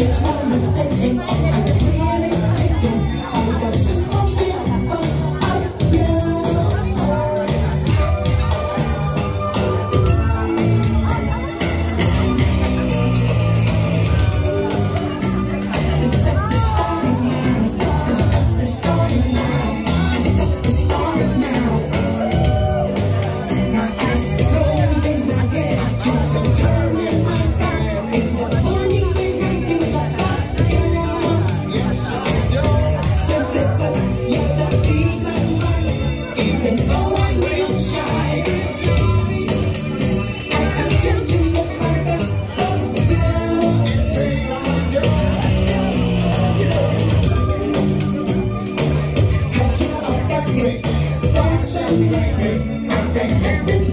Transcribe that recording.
It's a mistake. And then